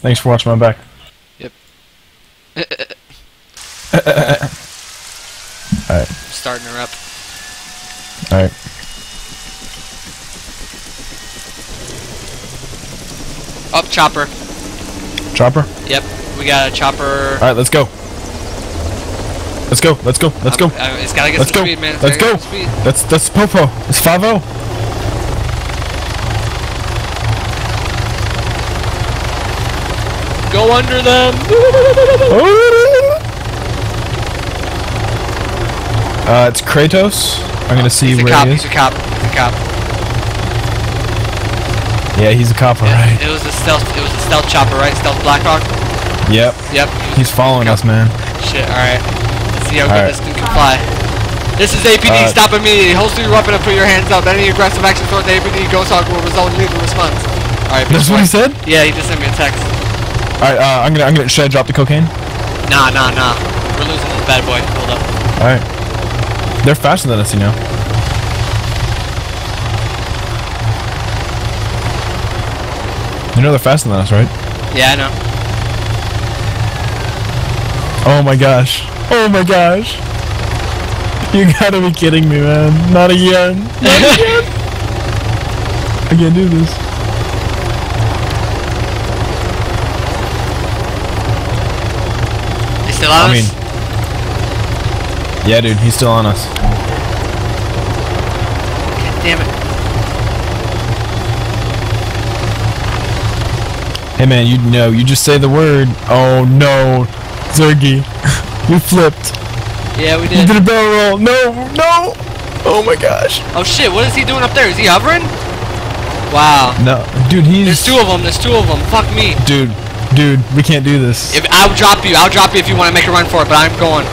Thanks for watching my back. Yep. Alright, Starting her up. alright. Up, chopper. Chopper? Yep. We got a chopper. Alright, let's go. Let's go, let's go, let's go. Uh, it's gotta get Let's some go. speed, man. It's Let's go. get some speed. That's that's Popo. It's 5 Go under them. Uh, it's Kratos. I'm gonna see he's where cop. he He's a cop. He's a cop. Yeah, he's a cop, alright. It was a stealth. It was a stealth chopper, right? Stealth Blackhawk. Yep. Yep. He's following us, man. Shit. All right. Let's see how good Alright. this dude can fly. This is APD. Uh, Stop immediately. Holster your weapon and put your hands up. Any aggressive action towards the APD Ghost Hawk will result in lethal response. All right. That's what he said? Yeah, he just sent me a text. Alright, uh, I'm gonna, I'm gonna, should I drop the cocaine? Nah, nah, nah. We're losing this bad boy. Hold up. Alright. They're faster than us, you know. You know they're faster than us, right? Yeah, I know. Oh my gosh. Oh my gosh. You gotta be kidding me, man. Not again. Not again. I can't do this. Still on I us? mean, yeah, dude, he's still on us. God damn it. Hey, man, you know, you just say the word. Oh no, Zirgy, you flipped. Yeah, we did. You did. a barrel roll. No, no. Oh my gosh. Oh shit, what is he doing up there? Is he hovering? Wow. No, dude, he's. There's two of them. There's two of them. Fuck me. Dude, dude, we can't do this. If I'll drop you, I'll drop you if you want to make a run for it. But I'm going.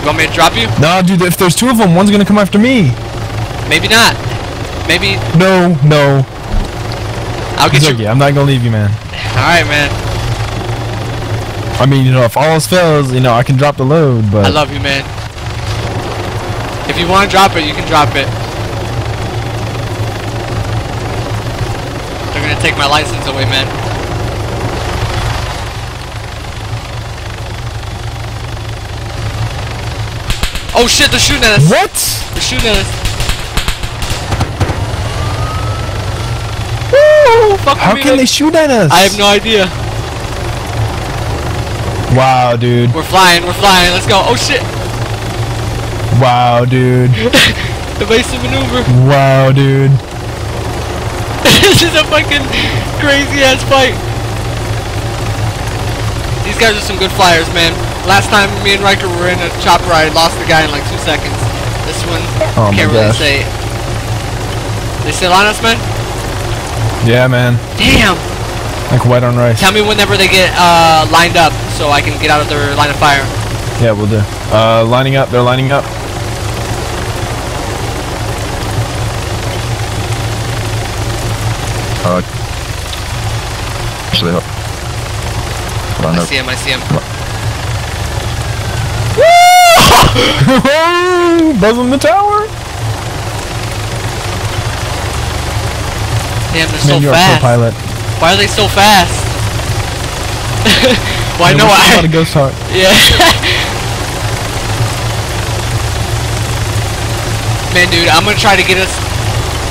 You want me to drop you? No, dude, if there's two of them, one's gonna come after me. Maybe not. Maybe No, no. I'll get Zirgy, you. I'm not gonna leave you, man. All right, man. I mean, you know, if all else fails, you know, I can drop the load, but. I love you, man. If you want to drop it, you can drop it. They're gonna take my license away, man. Oh shit, they're shooting at us. What? They're shooting at us. Woo! Fuck How me, can they shoot at us? I have no idea. Wow, dude. We're flying, we're flying. Let's go. Oh shit. Wow, dude. Evasive maneuver. Wow, dude. this is a fucking crazy ass fight. These guys are some good flyers, man. Last time me and Riker were in a chopper, I lost the guy in like two seconds. This one, Oh my can't really gosh. say. They still on us, man? Yeah, man. Damn! Like white on rice. Tell me whenever they get uh, lined up so I can get out of their line of fire. Yeah, we'll do. Uh, lining up. They're lining up. Uh, actually, hold hold on. I see him, I see him. Buzz on the tower. Damn, they're Man, so you're a fast. co-pilot. Why are they so fast? Why Man, know I. got a Ghost Hawk. Yeah. Man, dude, I'm gonna try to get us.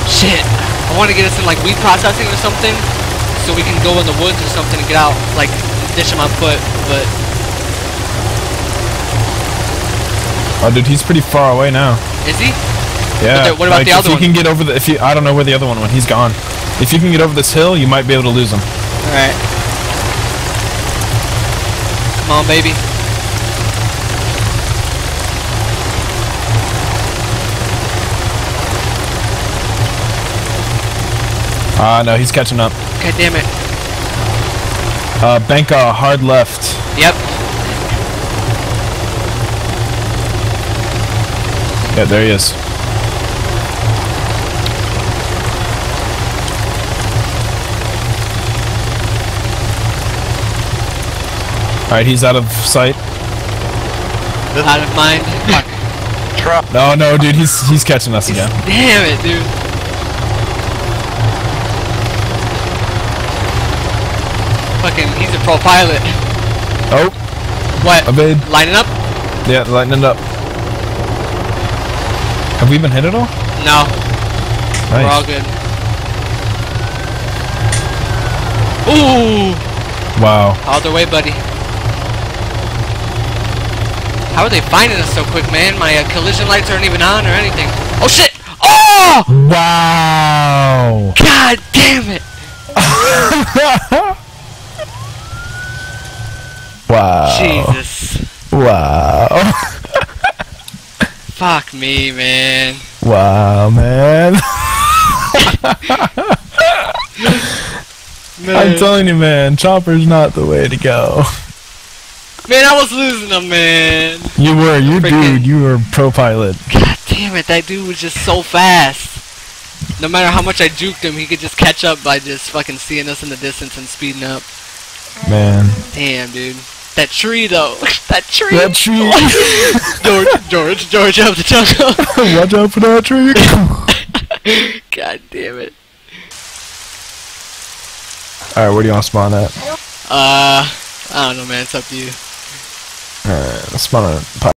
Shit. I want to get us in like weed processing or something, so we can go in the woods or something and get out, like dish him on foot. But Oh, dude, he's pretty far away now. is he? Yeah. what about like, the other if one? you can get over the, if you, I don't know where the other one went. He's gone. If you can get over this hill, you might be able to lose him. All right. Come on, baby. Ah, no, he's catching up. God damn it. Uh, bank a hard left. Yep. Yeah, there he is. Alright, he's out of sight. Out of mind. Fuck. Truck. No, no, dude, he's he's catching us again. Damn it, dude. fucking, he's a pro pilot. Oh, What? evade. Lining up? Yeah, lightening up. Have we been hit at all? No, we're all good. Ooh, Wow. all the way, buddy. How are they finding us so quick, man? My uh, collision lights aren't even on or anything. Oh shit! Oh! Wow. God damn it! Wow. Jesus. Wow. Fuck me, man. Wow, man. I'm telling you, man, chopper's not the way to go. man I was losing them, man. You were, you Freaking- dude, you were pro pilot. God damn it, that dude was just so fast. No matter how much I juked him, he could just catch up by just fucking seeing us in the distance and speeding up. Man. Damn, dude. That tree, though. that tree. That tree. George, George, George of the jungle. Watch out for that tree. God damn it. Alright, where do you want to spawn at? Uh, I don't know, man. It's up to you. Alright, let's spawn at